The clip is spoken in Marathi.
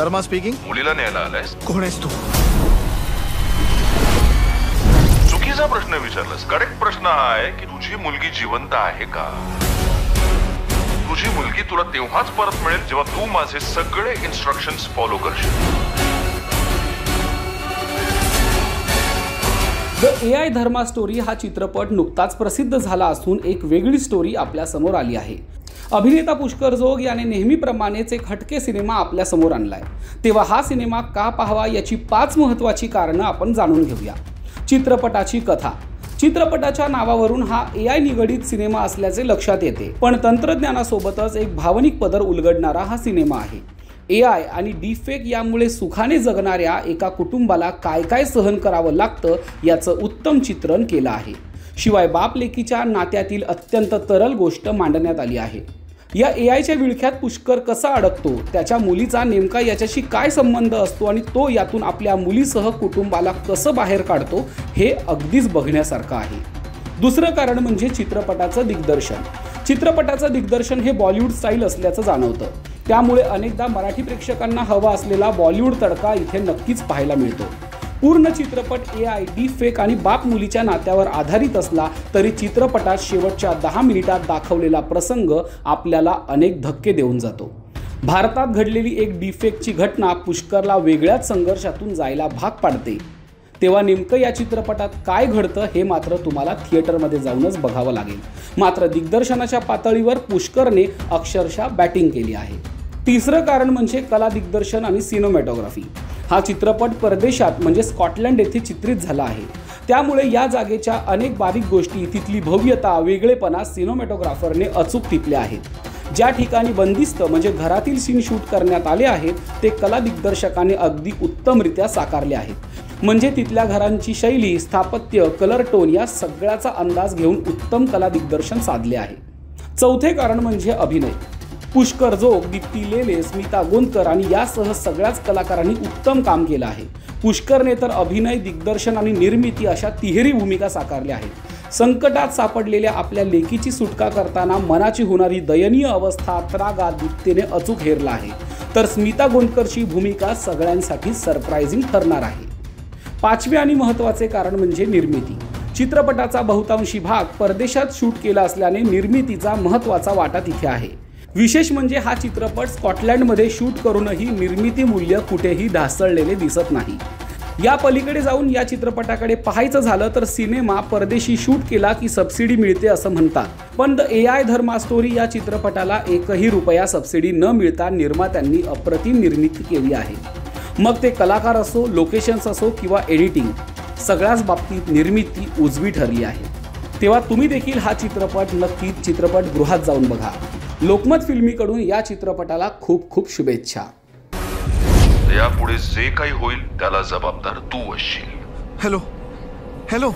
धर्मा स्पीकिंग मुलीला न्यायला आलायस? कोण आहेस तू? चुकीचा प्रश्न विचारलास. करेक्ट प्रश्न हा आहे की तुझी मुलगी जिवंत आहे का? तुझी मुलगी तुला तेव्हाच परत मिळेल जेव्हा तू माझे सगळे इन्स्ट्रक्शन फॉलो करशील. The A I Dharma story हा चित्रपट नुकताच प्रसिद्ध झाला असून एक वेगळी स्टोरी आपल्यासमोर आली आहे. अभिनेता पुष्कर जोग याने नेहमीप्रमाणेच एक हटके सिनेमा आपल्यासमोर आणला आणलाय. तेव्हा हा सिनेमा का पाहावा याची पाच महत्त्वाची कारणं आपण जाणून घेऊया. चित्रपटाची कथा. चित्रपटाच्या नावावरून हा ए आय निगडीत सिनेमा असल्याचे लक्षात येते. पण तंत्रज्ञानासोबतच एक भावनिक पदर उलगडणारा हा सिनेमा आहे. ए आय आणि डीफेक यामुळे सुखाने जगणाऱ्या एका कुटुंबाला काय काय सहन करावं लागतं याचं उत्तम चित्रण केलं आहे. शिवाय बाप लेकीच्या नात्यातील अत्यंत तरल गोष्ट मांडण्यात आली आहे. या ए आयच्या विळख्यात पुष्कर कसा अडकतो? त्याच्या मुलीचा नेमका याच्याशी काय संबंध असतो आणि तो यातून आपल्या मुलीसह कुटुंबाला कसं बाहेर काढतो हे अगदीच बघण्यासारखं आहे. दुसरं कारण म्हणजे चित्रपटाचं दिग्दर्शन. चित्रपटाचं दिग्दर्शन हे बॉलिवूड स्टाईल असल्याचं जाणवतं. त्यामुळे अनेकदा मराठी प्रेक्षकांना हवा असलेला बॉलिवूड तडका इथे नक्कीच पाहायला मिळतो. पूर्ण चित्रपट ए आय डी फेक आणि बाप मुलीच्या नात्यावर आधारित असला तरी चित्रपटात शेवटच्या दहा मिनिटात दाखवलेला प्रसंग आपल्याला अनेक धक्के देऊन जातो. भारतात घडलेली एक डिफेक्टची घटना पुष्करला वेगळ्याच संघर्षातून जायला भाग पाडते. तेव्हा नेमकं या चित्रपटात काय घडतं हे मात्र तुम्हाला थिएटरमध्ये जाऊनच बघावं लागेल. मात्र दिग्दर्शनाच्या पातळीवर पुष्करने अक्षरशः बॅटिंग केली आहे. तिसरं कारण म्हणजे कला दिग्दर्शन आणि सिनेमॅटोग्राफी हा चित्रपट परदेशात म्हणजे स्कॉटलंड येथे चित्रित झाला आहे. त्यामुळे या जागेच्या अनेक बारीक गोष्टी तिथली भव्यता वेगळेपणा सिनेमॅटोग्राफरने अचूक टिपल्या आहेत. ज्या ठिकाणी बंदिस्त म्हणजे घरातील सीन शूट करण्यात आले आहेत ते कला दिग्दर्शकाने अगदी उत्तमरित्या साकारले आहेत. म्हणजे तिथल्या घरांची शैली स्थापत्य कलर टोन या सगळ्याचा अंदाज घेऊन उत्तम कला दिग्दर्शन साधले आहे. चौथे कारण म्हणजे अभिनय. पुष्कर जोग दीप्ती लेले स्मिता गोंदकर आणि यासह सगळ्याच कलाकारांनी उत्तम काम केलं आहे. पुष्करने तर अभिनय दिग्दर्शन आणि निर्मिती अशा तिहेरी भूमिका साकारल्या आहेत. संकटात सापडलेल्या आपल्या लेकीची सुटका करताना मनाची होणारी दयनीय अवस्था त्रागा दीप्तीने अचूक हेरला आहे. तर स्मिता गोंदकरची भूमिका सगळ्यांसाठी सरप्रायझिंग ठरणार आहे. पाचवे आणि महत्त्वाचे कारण म्हणजे निर्मिती. चित्रपटाचा बहुतांशी भाग परदेशात शूट केला असल्याने निर्मितीचा महत्त्वाचा वाटा तिथे आहे. विशेष म्हणजे हा चित्रपट स्कॉटलँडमध्ये शूट करूनही निर्मिती मूल्य कुठेही ढासळलेले दिसत नाही. या पलीकडे जाऊन या चित्रपटाकडे पाहायचं झालं तर सिनेमा परदेशी शूट केला की सबसिडी मिळते असं म्हणतात. पण the A I Dharma story या चित्रपटाला एकही रुपया सबसिडी न मिळता निर्मात्यांनी अप्रतिम निर्मिती केली आहे. मग ते कलाकार असो लोकेशन्स असो किंवा एडिटिंग सगळ्याच बाबतीत निर्मिती उजवी ठरली आहे. तेव्हा तुम्ही देखील हा चित्रपट नक्कीच चित्रपटगृहात जाऊन बघा. लोकमत फिल्मीकडून या चित्रपटाला खूप खूप शुभेच्छा. यापुढे जे काही होईल त्याला जबाबदार तू असशील. हॅलो. हॅलो.